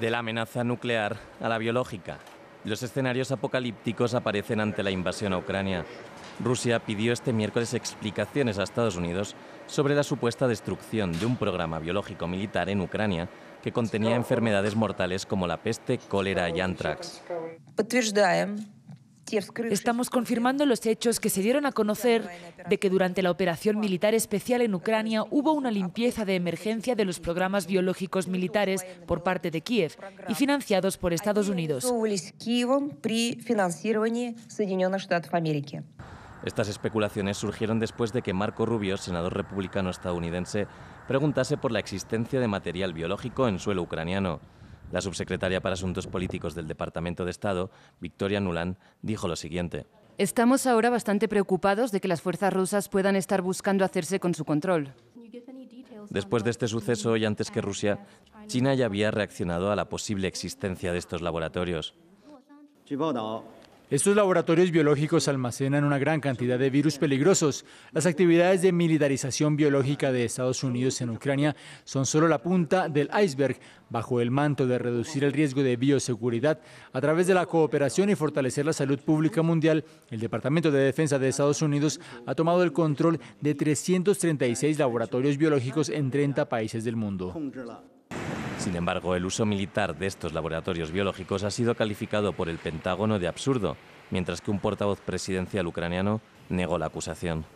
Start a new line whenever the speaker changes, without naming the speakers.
De la amenaza nuclear a la biológica, los escenarios apocalípticos aparecen ante la invasión a Ucrania. Rusia pidió este miércoles explicaciones a Estados Unidos sobre la supuesta destrucción de un programa biológico militar en Ucrania que contenía enfermedades mortales como la peste, cólera y antrax.
Estamos confirmando los hechos que se dieron a conocer de que durante la operación militar especial en Ucrania hubo una limpieza de emergencia de los programas biológicos militares por parte de Kiev y financiados por Estados Unidos.
Estas especulaciones surgieron después de que Marco Rubio, senador republicano estadounidense, preguntase por la existencia de material biológico en suelo ucraniano. La subsecretaria para Asuntos Políticos del Departamento de Estado, Victoria Nuland, dijo lo siguiente.
Estamos ahora bastante preocupados de que las fuerzas rusas puedan estar buscando hacerse con su control.
Después de este suceso y antes que Rusia, China ya había reaccionado a la posible existencia de estos laboratorios.
Estos laboratorios biológicos almacenan una gran cantidad de virus peligrosos. Las actividades de militarización biológica de Estados Unidos en Ucrania son solo la punta del iceberg bajo el manto de reducir el riesgo de bioseguridad a través de la cooperación y fortalecer la salud pública mundial. El Departamento de Defensa de Estados Unidos ha tomado el control de 336 laboratorios biológicos en 30 países del mundo.
Sin embargo, el uso militar de estos laboratorios biológicos ha sido calificado por el Pentágono de absurdo, mientras que un portavoz presidencial ucraniano negó la acusación.